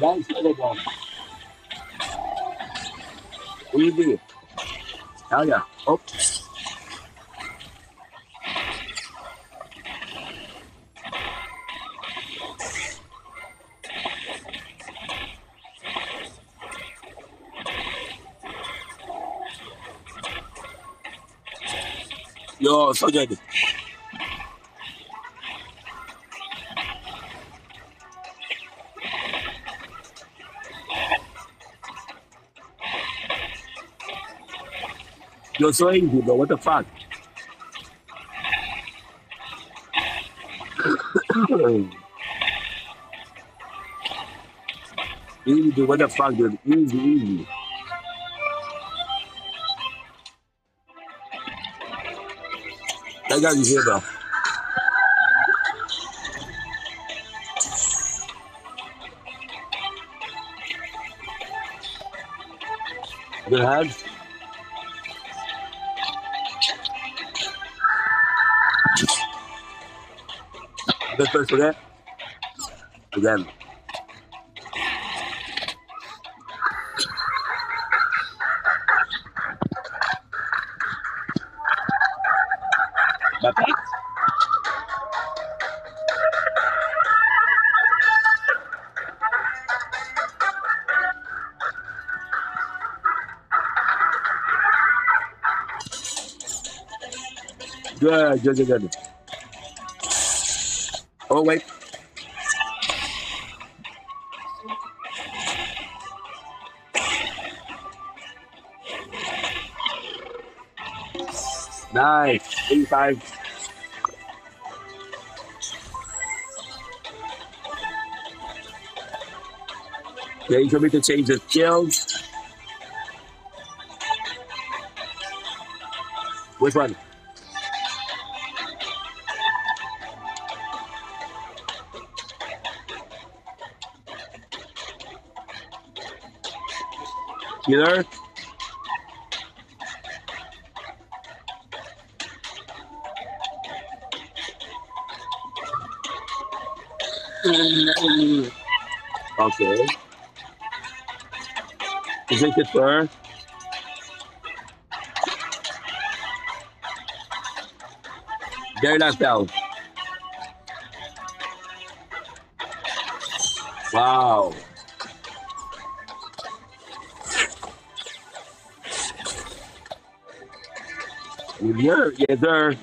Nice little ball. Easy. Hell yeah. Oh. Yo, so good. You're so angry, bro. What the fuck? easy. What the fuck, dude? Easy, easy. I got you here, bro. Good hand. Después de allá. Bye-bye. Oh, wait. Nice. 85. Okay, you me to change the skills. Which one? Either? Okay. Is it good for Very last down. Wow. Yes, sir.